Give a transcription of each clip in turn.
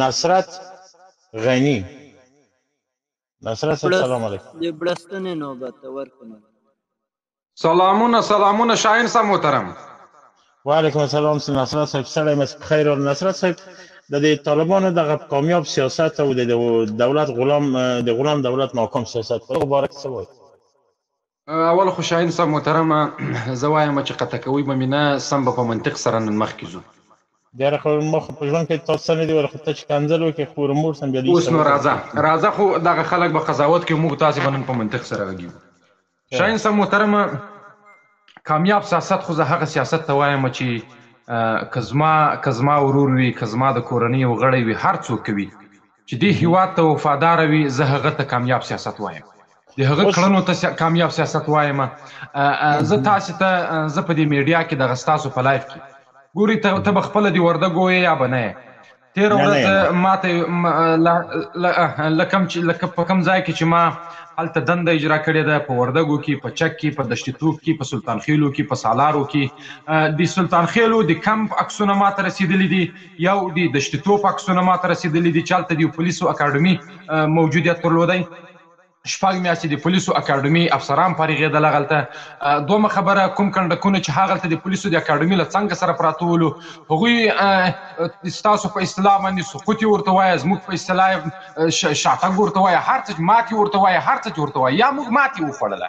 نصرت غنی نصرت صاحب بړست سلام علیکم د بړستنې نوبت ته ورکړم سلامونه سلامونه شاهین صاحب محترم وعلیکم السلام سي نصرت صاحب ستړی مې خیر او نصرت صاحب د دې طالبانو دغه کامیاب سیاست او د دولت غلام د غلام دولت ناکام سیاست په دغه باره کې څه وایي اول خو شاهین صاحب محترم زه وایم چې قطع کوی به مې نه سم به په منطق سره نن مخکې ځو. یاره خو ما خو په ژوند کې تا څه نه دي ویل خو ته چې کنځل وکړې خو ور مور سم بیا دې اوس نو سبق راځه ورکړي. راځه خو دغه خلک به قضاوت کوي موږ تاسې به نن په منطق سره غږیږو. ښه. شاهین صاحب محترم کامیاب سیاست خو زه هغه سیاست ته وایم چې که زما که زما ورور وي که زما د کورنۍ یو غړی وي هر څوک وي چې دې هیواد ته وفادار وي زه هغه ته کامیاب سیاست وایم د هغه کړنو ته کامیاب سیاست وایم زه تاسو ته زه په دې میډیا کې دغه تاسو په لایف کې ګوري ته ته خپل دی ورده ګوې یا بنه تیر ورځ ماته لکم چې لکه په کم ځای کې چې ما هلته دنده اجرا کړې ده په وردګو کې په چک کې په دشت توپ کې په سلطان خېلو کې په سالارو کې د سلطان خېلو د کمپ عکسونه ماته رسیدلې دي یو دی دشت توپ عکسونه ماته رسیدلی دی چې هلته دیو پولیسو اکاډمی موجودیت درلودی شپږ میاشتې د پولیسو اکاډمي افسران فارغېدل هغلته دومه خبره کوم کنډکونه چې هغلته د پولیسو د اکاډمي له څنګ سره پراته ولو هغوی ستاسو په اصطلاح باندې سقوط ورته وایي زموږ په اصطلاح شاتګ ورته وایي هر څه چې ماتې ورته وایي هر څه چې ورته وایي یا موږ ماتې وخوړله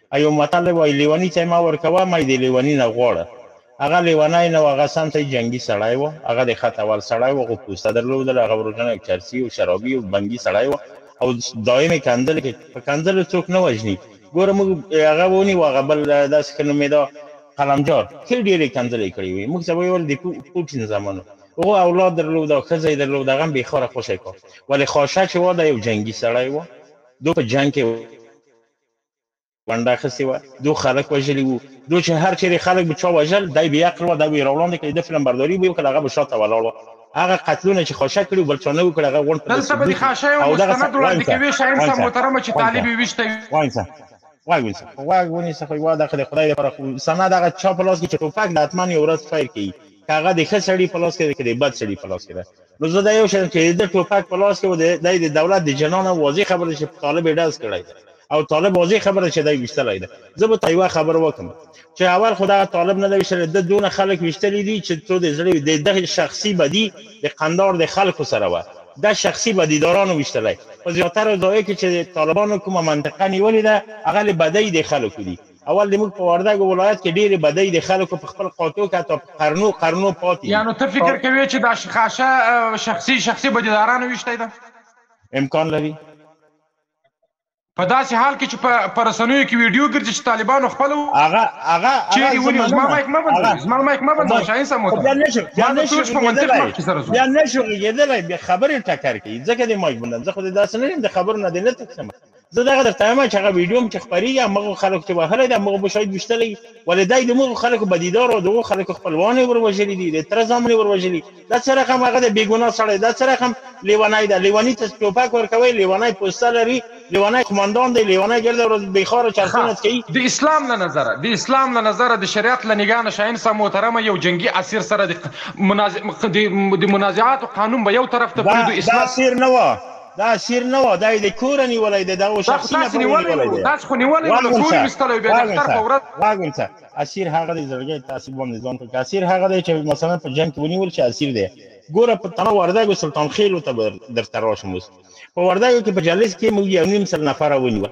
ایو متل وایی لیونی ته مه ورکوه مه یی د لیونی نه غواړه هغه لیونی نه وه هغه سم ته جنګی سړی وه هغه د خط اول سړی وه خو پوسته درلودله هغه وروژن او چرسی او شرابی او بنګی سړی وه او دایم یې کنځل که په کنځلو څوک نه وژنی ګوره موږ هغه ونیو هغه بل داسی ښه نومیده قلم جار ښه ډیری کنځلی یې کړی وی موږ ته به یې ویل د پوټین زامنو هغو اولاد درلود او ښځه یې درلوده هغه هم بی خاره خوشی کار ولی خاشه چه وه دا یو جنګی سړی وه دو په جنګ کې ونډه اخیستې وه دو خلک وژلي وو دو چې هر چیرې خلک به چا وژل دی بې عقل وه دا به یې راوړاندې کړي د فلم برداري به یې وکړه هغه به شاته ولاړ وه هغه قتلونه چې خاشک کړي بل چا نه وو کړي هغه غونډ په دلته به دې ثبوت وو خاشای او او دغه مستند وړاندې واینسه کوي شاهین صاحب واینسه محترمه چې طالب واینسه یې ویشته وي واینسه واګ ونیسه خو واګ ونیسه خو یوه دغه د خدای لپاره خو سند هغه چا په لاس کې چې ټوپک د اتمن یو ورځ فایر کوي که هغه د ښه سړي په لاس کې ده که د بد سړي په لاس کې ده نو زه دا یو شان چې د ټوپک په لاس کې و د د دولت د جنان واضح خبره چې طالب یې ډز کړی ده او طالب واضح خبره چې دی ویشتلی ده زه به ته یوه خبره وکم چې اول خو دغه طالب نه دی ویشتلی د دونه خلک ویشتلی دي چې څو د زړه د دغه شخصي بدی د قندار د خلکو سره وه د شخصي بدیدارانو ویشتلی په زیاتره ځایو کې چې طالبانو کومه منطقه نیولې ده هغه له بدۍ د خلکو دي اول دې موږ په وردګو ولایت کې ډېرې بدۍ دې خلکو په خپل قوتو کې حتی په قرنو قرنو پاتې دي. یانو ته فکر کوې چې دا شخاشه شخصي شخصي بدیدارانو ویشتی ده؟ امکان لري. په داسې حال کې چې په په رسنیو کې ویډیو ګرځي چې طالبانو خپل و. هغه هغه هغه زه مننه زما مایک مه بندوي زما مایک مه بندوي شاهین صاحب محترم بیا نشو بیا نشو په منطق مخ کې سره زو بیا نشو غږیدلای بیا خبرې ټکر کوي ځکه دې مایک بندم زه خو دې داسې نه یم د خبرو نه دې نه تښتم زه دغه درته وایم چې هغه ویډیو هم چې خپرېږي همغو خلکو چې وهلی دی همغو به شاید ویشتلی وي ولې دی د همغو خلکو بدیدار او د هغو خلکو خپلوان یې وروژلي دي د تره زامن یې وروژلي دا څه رقم هغه د بېګناه سړی دا څه رقم لیونی ده لیوني ته ټوپک ورکوي لیونی پوسته لري لیونی قوماندان دی لیونی ګرده ورځ بېخاره ښه چرتونه څکوي د اسلام له نظره د اسلام له نظره د شریعت له نګاه نه شاهین صاحب محترمه یو جنګي اسیر سره د مناز د د منازعاتو قانون به یو طرف ته دا پریږدو دا اسلام اسیر نه وه دا اسیر نه وه دا یې د کوره نیولی دی دغو دا خو شخصي تاسې نفر یې نیولی نیولی وو دی تاسې خو نیولی وو له واګون کوره یې صاحب ویستلی وو بیا د واګون اختر په صاحب ورځ واګون صاحب اسیر هغه دی زړګی تاسې باندې ځان پکې اسیر هغه دی چې مثلا په جنګ کې ونیول شي اسیر دی ګوره په تنه وردګو سلطان خېلو ته به درته راشم اوس په وردګو کې په جلس کې موږ یو نیم سل نفره ونیول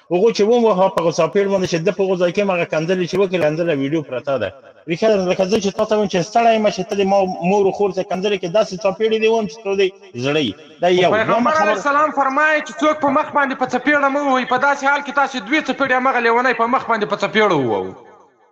هغو چې ومو هغه په غوڅاپېړ باندې چې ده په هغو ځای کې هم هغه کندلې چې وکې لندله ویډیو پرته ده ریښه لکه زه چې تا ته ویم چې ستړی یم چې ته دې ما مور و خور ته کندلې کې داسې څاپېړې دې وم چې ته دې زړه یي دا یو دویمه خبره پیغمبر علیه السلام فرمایې چې څوک په مخ باندې په څپېړه مه ووهئ په داسې حال کې تاسې دوې څپېړې همغه لېونی په مخ باندې په څپېړه وواهه.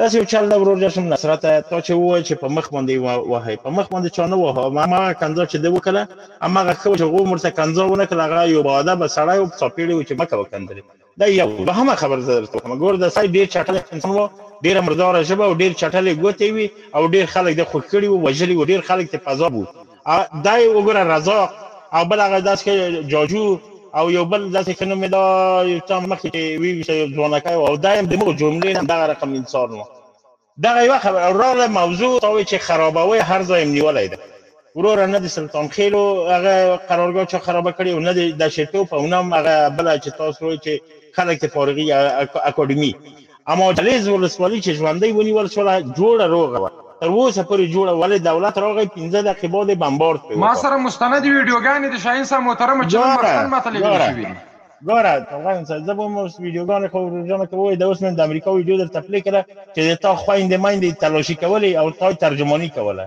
داسې یو چل ده ورور جشم نصرته تا چې وویل چې په مخ باندې وهی په مخ باندې چا نه وهه هماغه کنځا چې ده وکړه هماغه ښه و چې غوم ورته کنځا ونه کړه هغه یو باادبه سړی و څاپېړی و چې مه کوه کنځلې دا یو دوهمه خبره زه درته وکړم ګور ده صاحب ډېر چټل انسان و ډېره مرداره ژبه او ډېر چټلې ګوتې وي او ډېر خلک ده خوږ کړي و وژلي و ډېر خلک ترې په عذاب و دا یې وګوره رزاق او بل هغه داسې ښه جاجو او یو بل داسې ښه نوم یې دا یو چا مخکې چې وی ویشه یو ځوانکی و او دا هم د موږ جملې نه همدغه رقم انسان و دغه یوه خبره وروره موضوع تاوې چې خرابوی هر ځای هم نیولی ده وروره نه د سلطان خېلو هغه قرارګاه چا خرابه کړې او نه د دشې توپ او نه هم هغه بله چې تاسو وایي چې خلک ترې فارغي اکاډمي اما جلېز ولسوالي چې ژوندۍ ونيول شوله جوړه روغه وه تر اوسه پورې جوړه ولې دولت راغی پنځه دقې بعد يې بمبارد پرې ما وکړ. سره مستندې ویډیو ګانې د شاهین صاحب محترم چمن ګوره مقتل ماته لېږلې ګوره شوې دي. ګوره طالقان صاحب زه به هم اوس ویډیو ګانې خو ورور جانه ته ووایې د اوس مې هم د امریکا ویډیو درته پلې کړه چې د تا خویندې میندې تلاشي کولې او تا یې ترجماني کوله.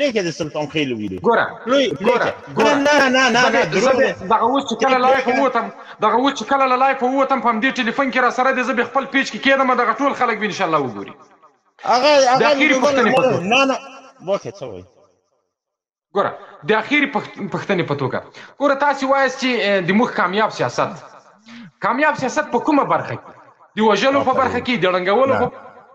لیکه د سلطان خېل ویډیو ګوره لوی ګوره ګوره نه نه نه نه درو دغه اوس چې کله لایف ووتم دغه اوس چې کله لایف ووتم په دې ټلیفون کې را سره دې زه به خپل پیج کې کېدم دغه ټول خلک به ان شاء الله وګوري هغه هغه ویډیو باندې نه نه وکه څه وای ګوره د اخیری پښتنې په توګه ګوره تاسو وایاست چې د موږ کامیاب سیاست کامیاب سیاست په کومه برخه کې د وژلو په برخه آفرین کې د ړنګولو نه په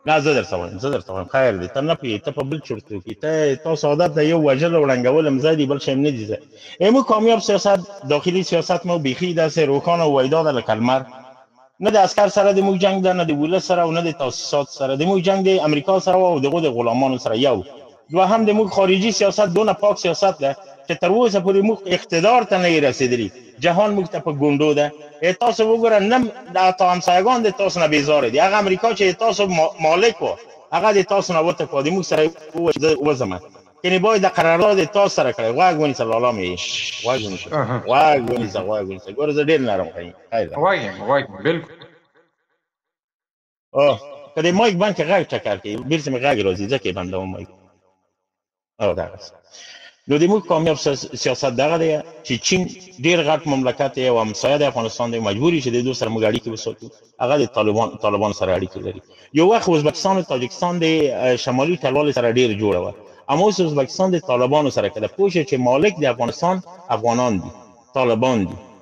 نه زه درته وایم زه درته وایم خیر دی ته نه پوهېږې ته په بل چورتو کې ته تاسو عادت ده یو وژل او ړنګول هم ځای دی بل شی هم نه دي ځای امو کامیاب سیاست داخلي سیاست مو بیخي داسې روښانه او ویدا ده لکه لمر نه د عسکر سره د موږ جنګ ده نه د ولس سره او نه د تاسیسات سره د موږ جنګ دی امریکا سره او دغو د غلامانو سره یو دوهم د موږ خارجي سیاست دونه پاک سیاست ده چې تر اوسه پورې موږ اقتدار ته نه یې رسیدلي، جهان موږ ته په ګونډو ده، ای تاسو وګوره نن حتی همسایګان د تاسو نه بیزاره دي، هغه امریکا چې د تاسو مالک وه هغه د تاسو نه وتښتواد موږ سره یې وویل چې زه وځم کنې باید دا قرارداد یې تاسو سره کړی غوږ ونیسه لالا مې یې غوږ ونیسه غوږ ونیسه غوږ ونیسه ګوره زه ډیر نرم غږ یم خیر ده غوږ یم غوږ یم بلکل. آه که د مایک بند که غږ ټکر کوي بیرته مې غږ راځي ځکه یې بندوم مایک او دغه څه. نو د موږ کامیاب سیاس- سیاست دغه دی چې چین ډیر غټ مملکت دی او همسایه د افغانستان دی مجبور یو چې د دوی سره موږ اړیکې وساتو هغه د طالبان طالبان سره اړیکې لري یو وخت ازبکستان او تاجکستان د اه، شمالي ټلوالې سره ډیر جوړه وه اما اوس ازبکستان د طالبانو سره کده پوه شئ چې مالک د افغانستان افغانان دي طالبان دي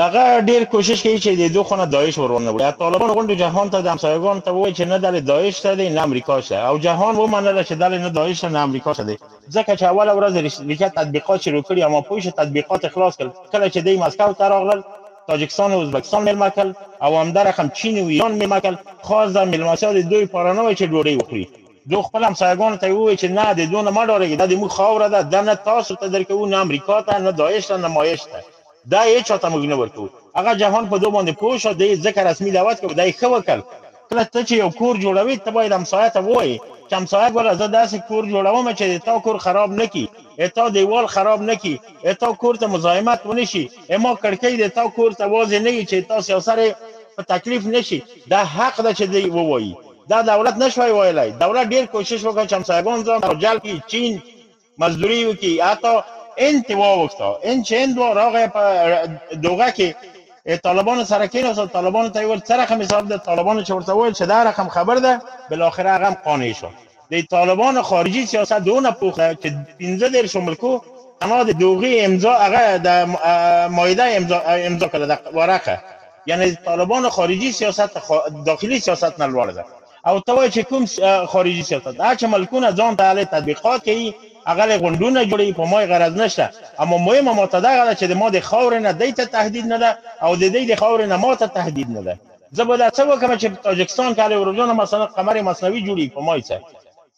هغه ډیر کوشش کوي چې د دوه خونه داعش ورونه وړي طالبان غونډې جهان ته د همسایګان ته وایي چې نه دلې داعش ته دی نه امریکا ته او جهان ومنله چې دلې نه داعش ته نه امریکا ته دی ځکه چې اوله ورځ روسیه تطبیقات شروع کړي اما پوه شو تطبیقات خلاص کړل کله چې دی مسکو ته راغلل تاجکستان او ازبکستان میلمه کړل او همدا رقم چین او ایران میلمه کړل خاص دا میلمستیا د دوی پاره نه وه چې ډوډۍ وخوري دو خپل همسایګانو ته ووایي چې نه د دونه مه ډارېږئ دا د موږ خاوره ده دا نه تاسو ته درکوو نه امریکا ته نه داعش ته نه مایش ته دا یې چا ته موږ نه ورکو هغه جهان په دو باندې پوه شه دی ځکه رسمي دعوت کوي دا یې ښه وکړ کله ته چې یو کور جوړوي ته باید همسایه ته ووایې چې همسایه ګله زه داسې کور جوړوم چې د تا کور خراب نه کړي ای تا دیوال خراب نه کړي ای تا کور ته مزاحمت ونه شي ای ما کړکۍ د تا کور ته وازې نه یي چې تا سیاسر یې په تکلیف نه شي دا حق ده چې دی ووایي دا دولت نه شوای ویلای دولت ډیر کوشش وکړ چې همسایه ګان ځان ته را جلب کړي چین مزدوري وکي حتی هند تي واوښته هند چي هند وو راغی په دوغه کي طالبانو سره کيناست طالبانو ته ويل څه رقم حساب ده طالبانو چي ورته ويل چي دا رقم خبر ده بالاخره هغه هم قانع شو د طالبانو خارجي سياست دونه پوخ ده چي پنځه دېرشو ملکو تنها د دوغي امضا هغه د مايده امضا امضا کړه ده ورقه يعني د طالبانو خارجي سياست داخلي سياست نه لوړ ده او ته وایې چې کوم خارجي سیاست دا چې ملکونه ځان ته هلې تطبیقات کوي هغلې غونډونه جوړوي په ما یې غرض نشته اما مهمه ماته دغه ده چې د ما د خاورې نه دی ته تهدید نه ده او د دی د خاورې نه ماته تهدید نه ده زه به دا څه وکړم چې په تاجکستان کې هلې وروجانه مثلا قمرې مصنوعي جوړیږي په ما یې څه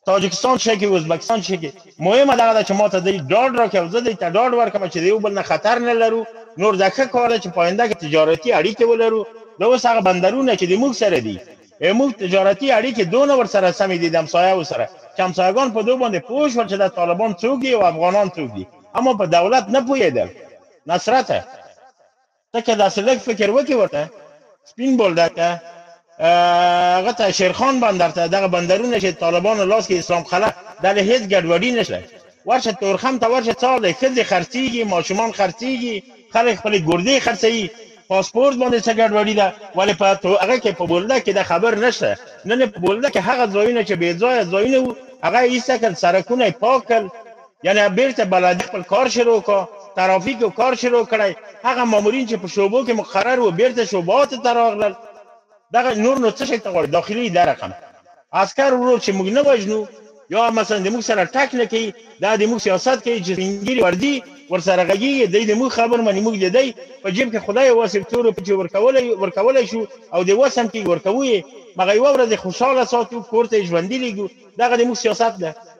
تاجکستان شي کې ازبکستان شي کې مهمه دا ده چې ما ته دوی ډاډ راکړي او زه دوی ته ډاډ ورکړم چې د یو بل نه خطر نه لرو نور دا ښه کار ده چې په آینده کې تجارتي اړیکې ولرو د اوس هغه بندرونه چې د موږ سره دي ای موږ تجارتي اړیکې دونه ورسره سمې دي د همسایهو سره چې همسایهګان په دو باندې پوه شول چې دا طالبان څوک دي او افغانان څوک دي اما په دولت نه پوهېدل نصرته ته که داسې لږ فکر وکړې ورته سپین بولدک ته هغه ته شیرخان بندر ته دغه بندرونه چې طالبانو لاس کې اسلام قلعه دلې هیڅ ګډوډي نشته ورشه تورخم ته ورشه څار دی ښځې خرڅېږي ماشومان خرڅېږي خلک خپلې ګردې خرڅوي پاسپورت باندې څه ګډوډي ده ولې په هغه کې په بولدک کې د خبر نشته نن په بولدک کې هغه ځایونه چې بې ځایه ځایونه وو هغه یې ایسته کړل سرکونه یې پاک کړل یعنې بېرته بلدي خپل کار شروع کړ، ترافیک یې کار شروع کړ، هغه مامورین چې په شعبو کې مقرر وو بېرته شعباتو ته راغلل، دغه نور نو څه شی ته غواړي داخلي اداره قم عسکر ورور چې موږ نه وژنو یا مثلا د موږ سره ټک نه کوي دا د موږ سیاست کوي چې سپینګیري وردي ورسره غږیږي دی د موږ خبر مني موږ د دی په جیب کې خدای وسب تور په چې ورکولای ورکولای شو او د وسم کې ورکوي مغه یو ورځ خوشاله ساتو کورته ژوندۍ لګو دغه د موږ سیاست ده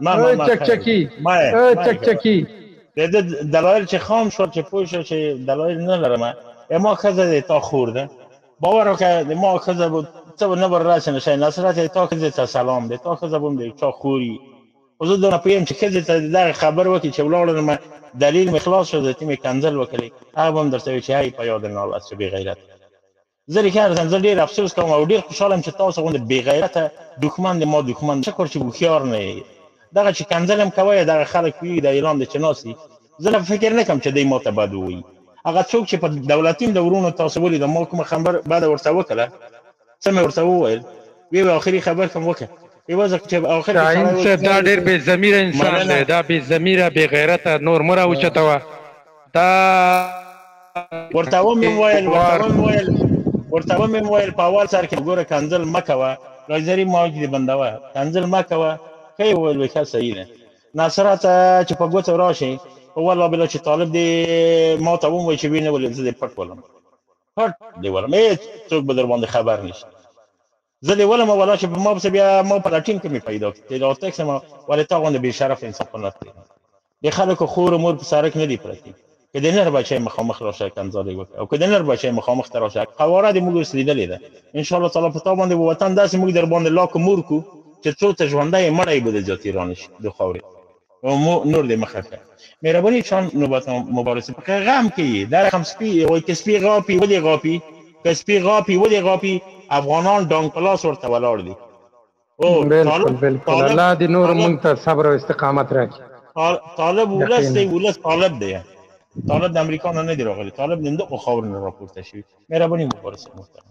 ما ما ما چک چکی ما چک چکی د دلایل چې خام شو چې پوه شو چې دلایل نه لرم اما خزه د تا خور ده باور وکړه ما خزه بود څه نه بر راس نه شي نصرت تا خزه ته سلام ده تا خزه بوم د چا خوري خو زه دونه پویم چې خزه ته دغه خبر وکړي چې ولاړ ما دلیل مخلاص شو ته می کنزل وکړي هغه هم درته چې هي په یاد نه لاس بی غیرت زه رښتیا زه زه ډیر افسوس کوم او ډیر خوشحاله یم چې تاسو غوندې بې غیرته دښمن د ما دښمن شکر چې هوښیار نه یی دغه چې کنځل هم کوی دغه خلک پوهیږي د اعلان د چې ناست یی زه نه فکر نه کوم چې دی ماته بد ووایی هغه څوک چې په دولتیم د ورونو تاسو ولیدو ما کومه خبر بده ورته وکړه څه مې ورته وویل وې وې اخری خبر خم وکړه. عوض چې اخر کې شاهین سړی وایي صاحب دا ډیر بی ضمیره انسان دی مننه دا بی ضمیره بی غیرته نور مه راوچته وه دا ورته و مې ویل ورته و مې ویل ورته و مې ویل په اول سر کې ګوره کنځل مه کوه لایزري موج دې بندوه کنځل مه کوه ښه یې وویل وایي ښه صحیح ده ناصره ته چې په ګوتو راشي په والله بالله چې طالب دې ما ته وم وایي چې وینه ولې زه دې پټ ولم پټ دې ولم هېڅ څوک به در باندې خبر نشي زه دې ولمه ولا چې په ما پسې بیا ما په لټین کمې پیدا کړې تیرا تک سمه ولې تا غوندې بې شرف انسان په لټ کړې مه د خلکو خور مور په سرک نه دي پرتې که د نر بچی مخامخ راشه کنځالې وکړه او که د نر بچی مخامخ ته راشه قواره دې موږ اوس لیدلې ده ان شاء الله تعالی په تا باندې به وطن داسې موږ درباندې لاک مور کړو چې څو ته ژوندی یې مړی به د زیات ایران شي د خاورې مو نور دې مخه شه مهرباني چان نوبت مبارزه په غم کې یې دا رقم سپي وای که سپي غاپي ودې غاپي که سپي غاپي ودې غاپي افغانان ډانګ پلاس ورته ولاړ دي او بلکل بلکل الله دې نور مونږ ته صبر او استقامت راکړي طالب ولس دی ولس طالب دی طالب د امریکا نه نه دی راغلی طالب د هندوکو خاور نه راپورته شوی مهرباني مبارزه محترم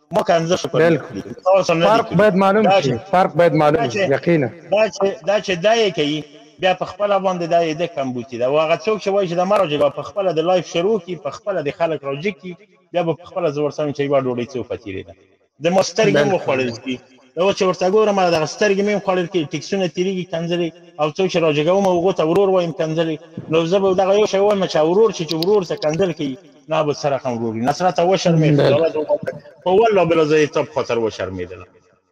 مو کنځل شو پر بالکل لیکلي دا ورسره نه فرق لیکلي باید معلوم دا شي چې فرق باید دا معلوم شي چې یقینا دا چې دا چې دا یې کوي بیا په خپل باندې دا یې د کمبوتی دا واغه څوک چې وایي چې دا مرجه به په خپل د لایف شروع کی په خپل د خلک راجی کی بیا به په خپل زور سم چې یو ډوډۍ څو پتیری ده د مسترګې مو بالکل خوړل بالکل شي اوس چې ورته ګورم هغه دغه سترګې مې هم خوړل کېږي، ټکسونه تېرېږي کنځلې او څوک چې راجګوم هغو ته ورور وایم کنځلې، نو زه به دغه یو شی ووایم چې ورور چې چې ورور ته کنځل کوي نو هغه به څه رقم ورور وي، نصرته وشرمېږه بله. ځواب ورکړه، په والله بلا زه یې ستا په خاطر وشرمېدلم.